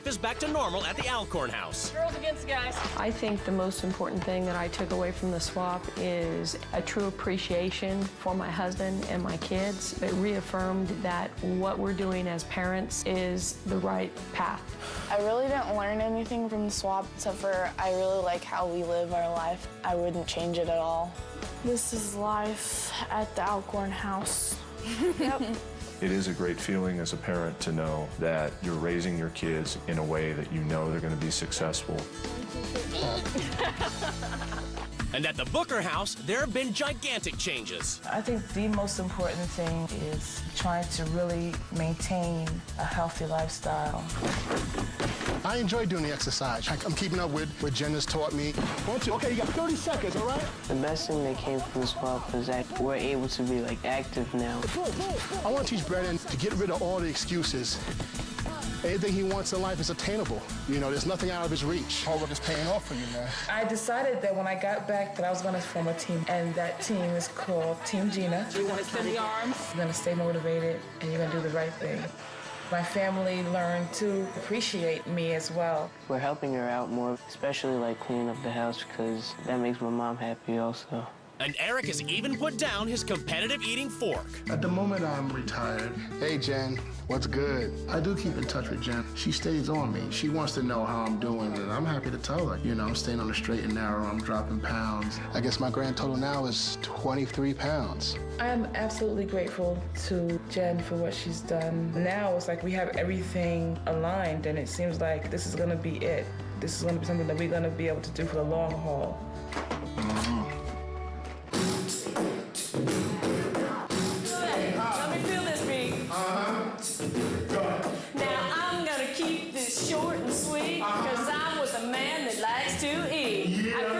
life is back to normal at the Alcorn house. Girls against guys. I think the most important thing that I took away from the swap is a true appreciation for my husband and my kids. It reaffirmed that what we're doing as parents is the right path. I really didn't learn anything from the swap except for I really like how we live our life. I wouldn't change it at all. This is life at the Alcorn house. yep. It is a great feeling as a parent to know that you're raising your kids in a way that you know they're going to be successful. And at the Booker house, there have been gigantic changes. I think the most important thing is trying to really maintain a healthy lifestyle. I enjoy doing the exercise. I'm keeping up with what Jen has taught me. One, two. Okay, you got 30 seconds, all right? The best thing that came from this swap was that we're able to be like active now. I want to teach Brennan to get rid of all the excuses. Anything he wants in life is attainable. You know, there's nothing out of his reach. Hard work is paying off for you, man. I decided that when I got back that I was going to form a team, and that team is called Team Gina. You're going to extend the arms. You're going to stay motivated, and you're going to do the right thing. My family learned to appreciate me as well. We're helping her out more, especially like cleaning up the house, because that makes my mom happy also. And Eric has even put down his competitive eating fork. At the moment, I'm retired. Hey, Jen, what's good? I do keep in touch with Jen. She stays on me. She wants to know how I'm doing, and I'm happy to tell her. You know, I'm staying on the straight and narrow. I'm dropping pounds. I guess my grand total now is 23 pounds. I am absolutely grateful to Jen for what she's done. Now it's like we have everything aligned, and it seems like this is gonna be it. This is gonna be something that we're gonna be able to do for the long haul. because I was a man that likes to eat. Yeah.